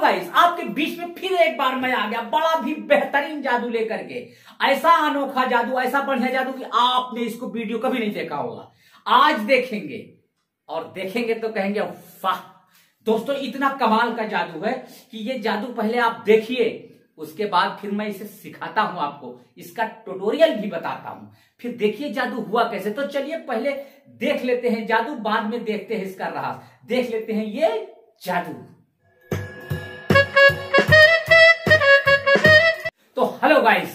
Guys आपके बीच में फिर एक बार मैं आ गया, बड़ा भी बेहतरीन जादू लेकर के। ऐसा अनोखा जादू, ऐसा बढ़िया जादू कि आपने इसको वीडियो कभी नहीं देखा होगा। आज देखेंगे, और देखेंगे तो कहेंगे, वाह! दोस्तों, इतना कमाल का जादू है कि ये जादू पहले आप देखिए, उसके बाद फिर मैं इसे सिखाता हूँ आपको, इसका ट्यूटोरियल भी बताता हूँ। फिर देखिए जादू हुआ कैसे। तो चलिए, पहले देख लेते हैं, जादू बाद में देखते हैं इसका रहस्य देख लेते हैं ये जादू। तो हेलो गाइस,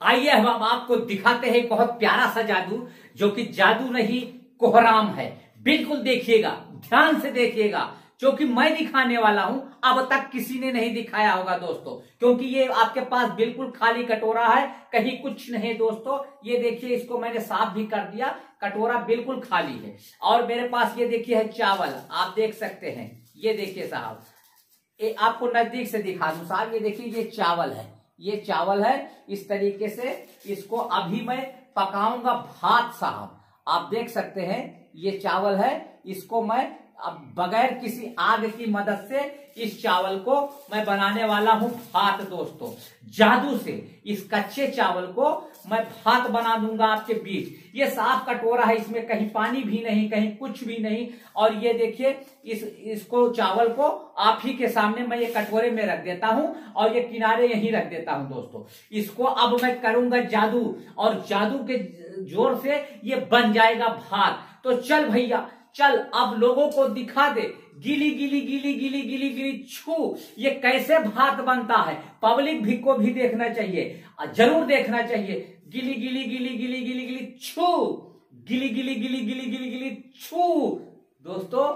आइए हम आपको दिखाते हैं बहुत प्यारा सा जादू, जो कि जादू नहीं, कोहराम है। बिल्कुल देखिएगा, ध्यान से देखिएगा क्योंकि मैं दिखाने वाला हूँ, अब तक किसी ने नहीं दिखाया होगा दोस्तों, क्योंकि ये आपके पास बिल्कुल खाली कटोरा है, कहीं कुछ नहीं दोस्तों। ये देखिए, इसको मैंने साफ़ भी कर दिया, कटोरा बिल्कुल खाली है। और मेरे पास ये देखिए है चावल, आप देख सकते हैं। ये देखिए साहब, ये आपको नज़दीक से दिखा दू साहब, ये देखिए, ये चावल है। ये चावल है, इस तरीके से इसको अभी मैं पकाऊँगा भात साहब। आप देख सकते हैं, ये चावल है, इसको मैं अब बगैर किसी आग की मदद से इस चावल को मैं बनाने वाला हूँ भात दोस्तों। जादू से इस कच्चे चावल को मैं भात बना दूँगा आपके बीच। ये साफ़ कटोरा है, इसमें कहीं पानी भी नहीं, कहीं कुछ भी नहीं। और ये देखिए, इस, इसको चावल को आप ही के सामने मैं ये कटोरे में रख देता हूँ और ये किनारे यहीं रख देता हूँ, दोस्तों। इसको अब मैं करूँगा जादू और जादू के ज़ोर से ये बन जाएगा भात। तो चल भैया चल अब लोगों को दिखा दे गिली गिली गिली गिली गिली गिली छू ये कैसे भात बनता है पब्लिक भी को भी देखना चाहिए ज़रूर देखना चाहिए गिली गिली गिली गिली गिली गिली छू गिली गिली गिली गिली गिली गिली छू दोस्तों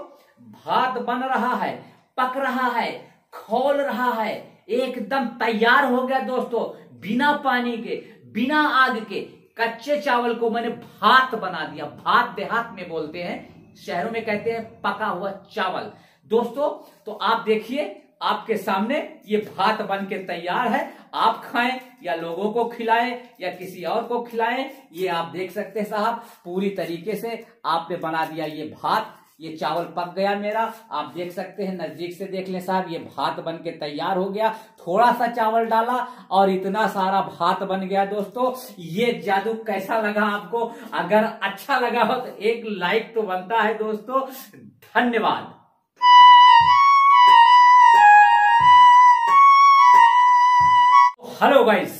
भात बन रहा है पक रहा है खोल रहा है एकदम तैयार हो गया दोस्तों बिना पानी के बिना आग के कच्चे चावल को मैंने भात बना दिया भात देहात में बोलते हैं शहरों में कहते हैं पका हुआ चावल। दोस्तों तो आप देखिए, आपके सामने ये भात बन के तैयार है। आप खाएँ या लोगों को खिलाएँ या किसी और को खिलाएँ, ये आप देख सकते हैं साहब। पूरी तरीके से आपने बना दिया ये भात। ये चावल पक गया मेरा। आप देख सकते हैं, नज़दीक से देख लें साहब, ये भात बन के तैयार हो गया। थोड़ा सा चावल डाला और इतना सारा भात बन गया दोस्तों। ये जादू कैसा लगा आपको? अगर अच्छा लगा हो तो एक लाइक तो बनता है दोस्तों। धन्यवाद। हेलो गाइस,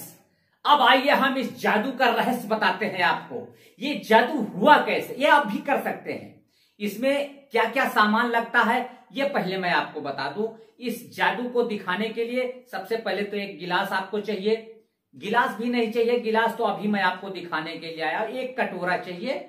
अब आइए हम इस जादू का रहस्य बताते हैं आपको। ये जादू हुआ कैसे? ये आप भी कर सकते हैं। इसमें क्या क्या सामान लगता है, ये पहले मैं आपको बता दूँ। इस जादू को दिखाने के लिए सबसे पहले तो एक गिलास आपको चाहिए। गिलास भी नहीं चाहिए, गिलास तो अभी मैं आपको दिखाने के लिए आया एक कटोरा चाहिए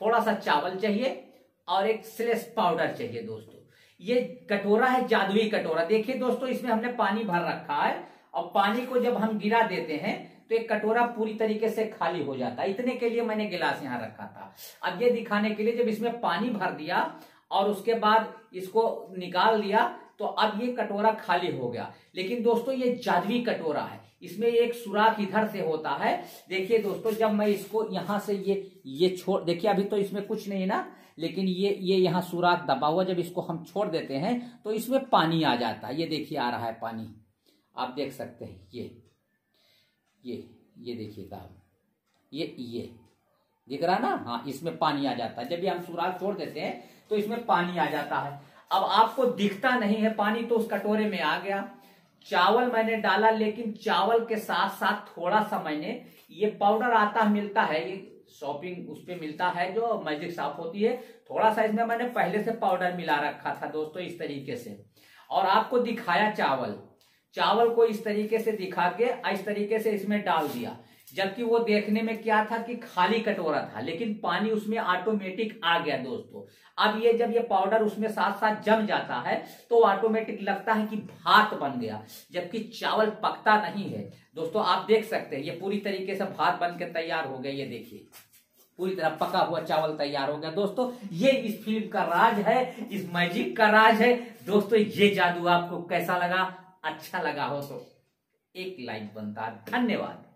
थोड़ा सा चावल चाहिए और एक स्लेस पाउडर चाहिए दोस्तों। ये कटोरा है जादुई कटोरा। देखिए दोस्तों, इसमें हमने पानी भर रखा है और पानी को जब हम गिरा देते हैं तो एक कटोरा पूरी तरीके से खाली हो जाता है। इतने के लिए मैंने गिलास यहाँ रखा था। अब ये दिखाने के लिए जब इसमें पानी भर दिया और उसके बाद इसको निकाल लिया तो अब ये कटोरा खाली हो गया। लेकिन दोस्तों, ये जादुई कटोरा है। इसमें एक सुराख इधर से होता है। देखिए दोस्तों, जब मैं इसको यहाँ से ये ये छोड़, देखिए अभी तो इसमें कुछ नहीं ना, लेकिन ये ये यहाँ सुराख दबा हुआ, जब इसको हम छोड़ देते हैं तो इसमें पानी आ जाता है। ये देखिए आ रहा है पानी। आप देख सकते हैं, ये। ये ये देखिएगा आप ये ये। दिख रहा ना? हाँ इसमें पानी आ जाता है। जब ये हम सुराख छोड़ देते हैं तो इसमें पानी आ जाता है। अब आपको दिखता नहीं है पानी तो उस कटोरे में आ गया। चावल मैंने डाला, लेकिन चावल के साथ साथ थोड़ा सा मैंने ये पाउडर आता मिलता है, ये शॉपिंग उस पर मिलता है जो मैजिक साफ़ होती है। थोड़ा सा इसमें मैंने पहले से पाउडर मिला रखा था दोस्तों, इस तरीके से। और आपको दिखाया चावल। चावल को इस तरीके से दिखा के इस तरीके से इसमें डाल दिया। जबकि वो देखने में क्या था कि खाली कटोरा था, लेकिन पानी उसमें ऑटोमेटिक आ गया दोस्तों। अब ये जब ये पाउडर उसमें साथ साथ जम जाता है तो ऑटोमेटिक लगता है कि भात बन गया, जबकि चावल पकता नहीं है। दोस्तों, आप देख सकते हैं, ये पूरी तरीके से भात बन के तैयार हो गया, ये देखिए। पूरी तरह पका हुआ चावल तैयार हो गया। दोस्तों, ये इस फ़िल्म का राज है, इस मैजिक का राज है। दोस्तों, ये जादू आपको कैसा लगा? अच्छा लगा हो तो एक लाइक बनता। धन्यवाद।